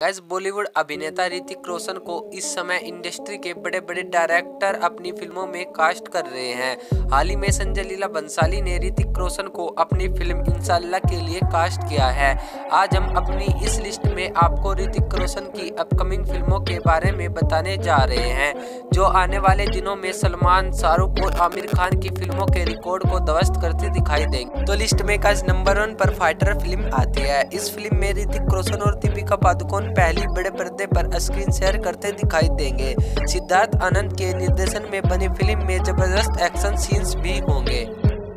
Gas Bollywood अभिनेता ऋतिक रोशन को इस समय इंडस्ट्री के बड़े बड़े डायरेक्टर अपनी फ़िल्मों में कास्ट कर रहे हैं। हाल ही में संजय लीला बंसाली ने ऋतिक रोशन को अपनी फ़िल्म इंशाल्लाह के लिए कास्ट किया है। आज हम अपनी इस लिस्ट में आपको ऋतिक रोशन की अपकमिंग फ़िल्मों के बारे में बताने जा रहे हैं, जो आने वाले दिनों में सलमान, शाहरुख और आमिर खान की फ़िल्मों के रिकॉर्ड को ध्वस्त करते दिखाई देंगे। तो लिस्ट में गैस नंबर वन पर फाइटर फ़िल्म आती है। इस फ़िल्म में ऋतिक रोशन और दीपिका पादुकोण पहली बड़े पर्दे पर स्क्रीन शेयर करते दिखाई देंगे। सिद्धार्थ आनंद के निर्देशन में बनी फ़िल्म में ज़बरदस्त एक्शन सीन्स भी होंगे।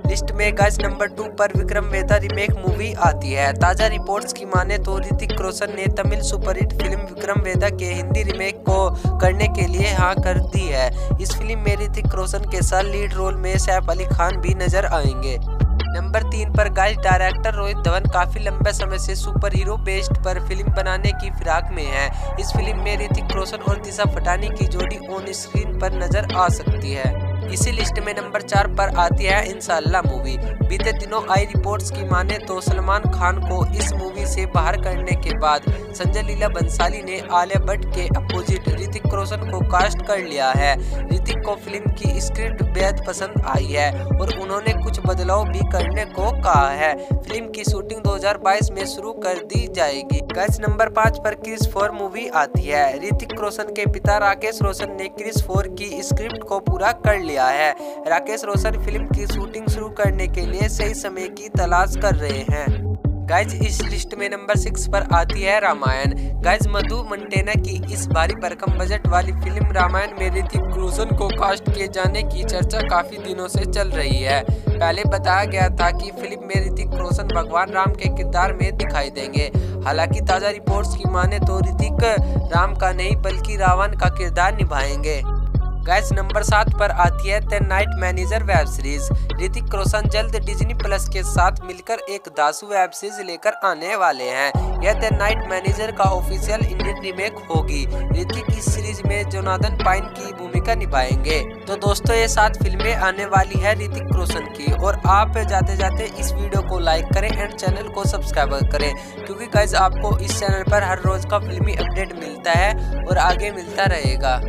लिस्ट में गज नंबर टू पर विक्रम वेदा रिमेक मूवी आती है। ताज़ा रिपोर्ट्स की माने तो ऋतिक रोशन ने तमिल सुपरहिट फ़िल्म विक्रम वेदा के हिंदी रिमेक को करने के लिए हाँ कर दी है। इस फ़िल्म में ऋतिक रोशन के साथ लीड रोल में सैफ अली खान भी नज़र आएँगे। नंबर तीन पर गाइस डायरेक्टर रोहित धवन काफ़ी लंबे समय से सुपर हीरो बेस्ड पर फ़िल्म बनाने की फिराक में है। इस फ़िल्म में ऋतिक रोशन और दिशा फटानी की जोड़ी ऑन स्क्रीन पर नज़र आ सकती है। इसी लिस्ट में नंबर चार पर आती है इंशाल्लाह मूवी। बीते दिनों आई रिपोर्ट्स की माने तो सलमान खान को इस मूवी से बाहर करने के बाद संजय लीला बंसाली ने आलिया भट्ट के अपोजिट ऋतिक रोशन को कास्ट कर लिया है। ऋतिक को फ़िल्म की स्क्रिप्ट बेहद पसंद आई है और उन्होंने कुछ बदलाव भी करने को कहा है। फ़िल्म की शूटिंग 2022 में शुरू कर दी जाएगी। गैस नंबर पाँच पर क्रिस फोर मूवी आती है। ऋतिक रोशन के पिता राकेश रोशन ने क्रिस फोर की स्क्रिप्ट को पूरा कर लिया। है। राकेश रोशन फ़िल्म की शूटिंग शुरू करने के लिए सही समय की तलाश कर रहे हैं। गाइज़, इस लिस्ट में नंबर सिक्स पर आती है रामायण। गाइज़, मधु मंटेना की इस भारी भरकम बजट वाली फ़िल्म रामायण में ऋतिक रोशन को कास्ट किए जाने की चर्चा काफ़ी दिनों से चल रही है। पहले बताया गया था कि फ़िल्म में ऋतिक रोशन भगवान राम के किरदार में दिखाई देंगे। हालाँकि ताज़ा रिपोर्ट्स की माने तो ऋतिक राम का नहीं, बल्कि रावण का किरदार निभाएँगे। गैस नंबर सात पर आती है the Night Manager web series Hrithik Roshan जल्द डिज्नी प्लस के साथ मिलकर एक दासू वेब सीरीज़ लेकर आने वाले हैं। यह द नाइट मैनेजर का ऑफिशियल इंडियन रीमेक होगी। ऋतिक इस सीरीज़ में जोनादन पाइन की भूमिका निभाएँगे। तो दोस्तों, ये सात फ़िल्में आने वाली है ऋतिक रोशन की। और आप जाते जाते इस वीडियो को लाइक करें एंड चैनल को सब्सक्राइब करें। क्योंकि गैस आपको इस चैनल पर हर रोज का फिल्मी अपडेट मिलता है और आगे मिलता रहेगा।